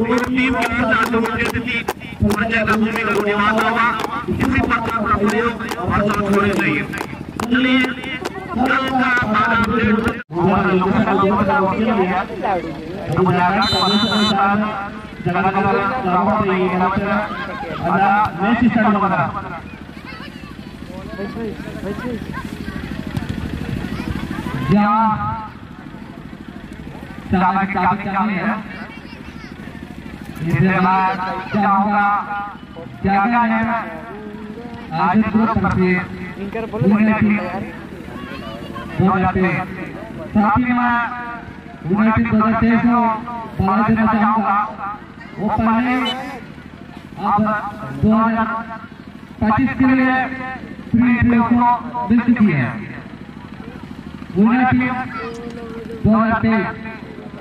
एक टीम के साथ लोग थी पंचायत भूमि का निवास होगा इसी पत्र का प्रयोग भाषण होनी चाहिए चलिए कल का सारा अपडेट हमारे लोकसभा लोकसभा के लिए हमारा अनुसार जगह जगह गाँवों से दो ही यूनाइटेड दो हज़ार तेईस हज़ार पच्चीस के लिए प्री इंटरव्यू को मिल चुकी है यूनाइटेड दो हज़ार तेईस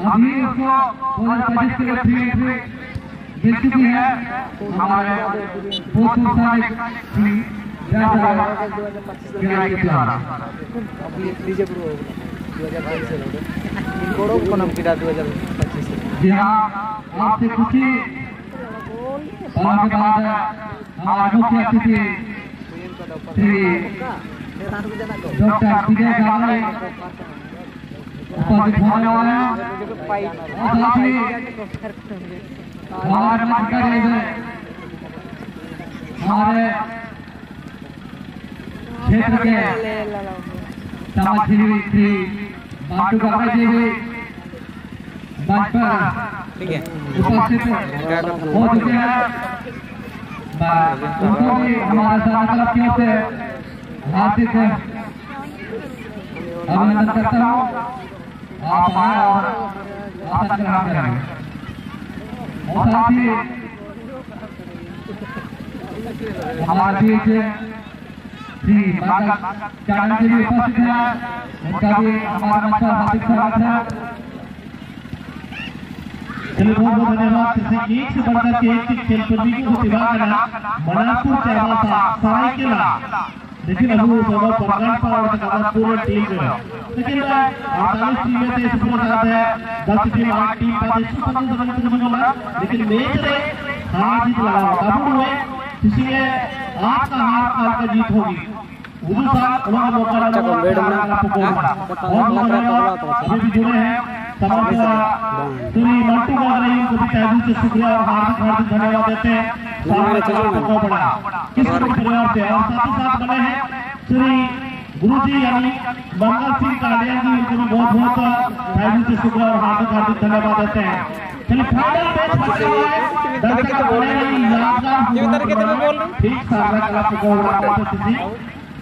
अभी उसको दो हज़ार पच्चीस के लिए प्री इंटरव्यू मिल है हमारे जयप्रकाश के द्वारा। जी हाँ आपसे कुछ ही पलों बाद हमारे मुख्य अतिथि श्री डॉक्टर विजय गावड़े उपस्थित होने वाले हैं। और साथ ही हमारे मंच पर हमारे क्षेत्र के समाजसेवी श्री बाटू गावड़े जी भी मंच पर उपस्थित हो चुके हैं। उनको भी हमारे क्लब की ओर से हार्दिक अभिनंदन करता हूँ। आप आए और आसन ग्रहण करें और साथ हमारे बीच श्री बाबा चारण जी भी उपस्थित हैं। उनका भी हमारे मंच पर हार्दिक स्वागत है। चलिए, बहुत बहुत धन्यवाद। जैसे एक से बढ़कर के एक खेल प्रतियोगी को प्रतिभा मनापुर चावला सरायकेला लेकिन अभी वो सब पकड़ पर और तक पूरा टीम का लेकिन अड़तालीस टीमें थे इसमें साथ है। दस टीम आठ टीम पसंद करने को नहीं मिला लेकिन मैच रे हार जीत लगा काबू हुए इसलिए आज का हार काल का जीत होगी। उधर साहब उन्होंने मौका लगा में बहुत बहुत धन्यवाद अभी भी जुड़े हैं। श्री मंटू गागरी को भी तहजीब से शुक्रिया और हार्दिक हार्दिक धन्यवाद देते हैं। सामने को बड़ा। किस परिवार से और साथ ही साथ बने हैं। श्री गुरु जी यानी मंगल सिंह कालिया जी उनको भी बहुत बहुत तहजीब से शुक्रिया और हार्दिक हार्दिक धन्यवाद देते हैं। चलिए फाइनल मैच वाला है। दर्शक बोल रहे हैं यादगार बोल रहे हैं? ठीक सारा कला को बोल रहा है कजेडी जी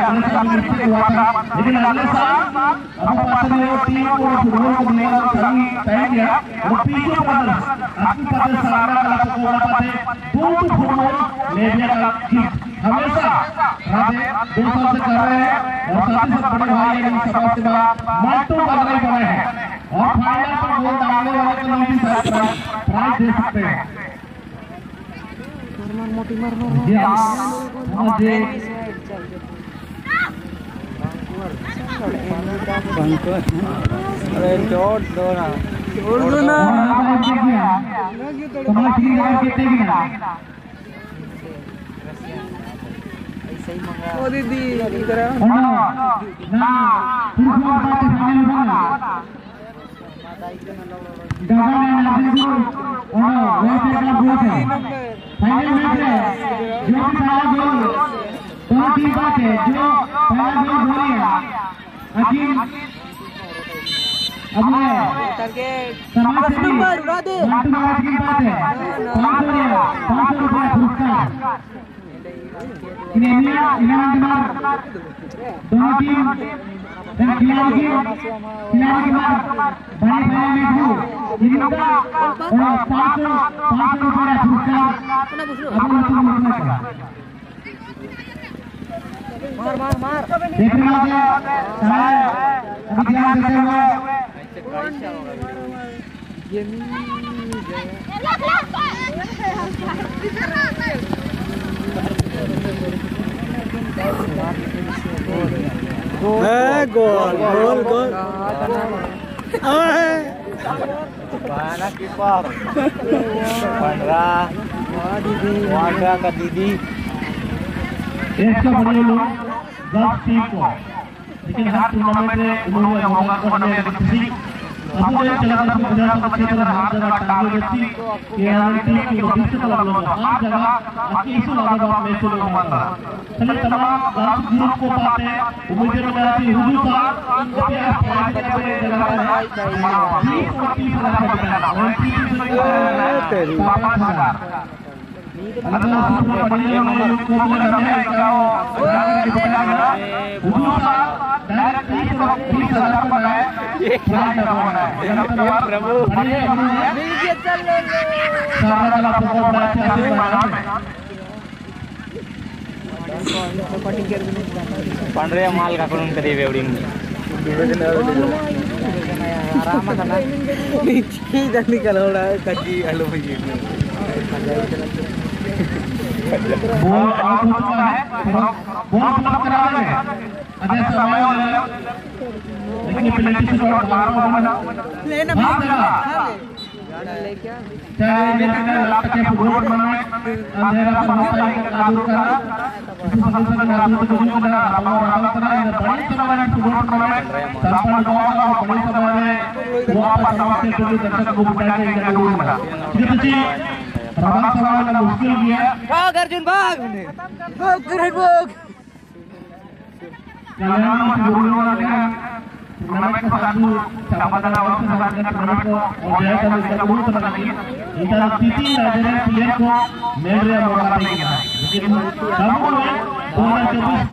का को के को को को को रहे को को को का हमेशा राधे से कर रहे हैं और साथ ही साथ बड़े भाई समाज सेवा माटो बदले बने हैं और फाइनल पर गोल डालने वाले को भी प्राइज दे सकते हैं जी हाँ अरे जोड़ दो ना। छोड़ दो ना ओ दीदी, इधर ना फाइनल मैच है। जो भी गोल दोनों टीम बात है जो पहला गोल गोली है अजीम अब ये समाज सेवी मंटू महाराज की बात है पाँच सौ रुपया पाँच सौ रुपया पुरस्कार oh मार मार देख रहे अभी ध्यान देते हुए गोल गोल गोल Mana kiper? Pandra. Wanda ke देश का बड़े लोग दस टीम को। लेकिन हर टूर्नामेंट में उन्होंने मौका को हमें किसी अबुदाबी चला कर गुजरात का क्षेत्र हर जगह टांगे व्यक्ति के टीम की भविष्य का लोग हर जगह आपकी इस लगा बात में से लोग मानता चलिए तमाम दस ग्रुप को पाते हैं। उम्मीद है कि हुजूर साहब जब आप पार्टी के जगह है। बीस और बड़ी लोग बोला है। गाओ की बताया प्रभु बड़े नीचे चल ले सारा वाला प्रोग्राम बड़ा से बना Pandra mal kakulun ke Dewi Udin. आराम करना नीचे इधर निकल हो रहा है कच्ची आलू बॉल आउट हो चुका है बॉल फ्लॉप करा रहे हैं अजय समय और लेकिन पेनल्टी और बार बार बना लेना हाँ ले क्या चाहे लेकिन लाख के फुटबॉल बनाए अंधेरा पर होता है काबू करा इस फ़सल का काबू तो कुछ नहीं करा और रावल करा ये बड़ी टूर्नामेंट फुटबॉल टूर्नामेंट संपन्न हुआ और बड़ी समय में वापस आवाज़ के लिए दर्शक को बुलाने के लोग बना। जी रामा सवाल मुश्किल किया भाग अर्जुन भाग भाग करें भाग कल्याण जोड़ने वाला ने टूर्नामेंट को लागू समाधान आवश्यक समाधान का टूर्नामेंट को और जय का इसका बहुत पता नहीं इधर तीन राज्य प्लेयर को मेडल या मौका नहीं मिला लेकिन सबको दो हज़ार चौबीस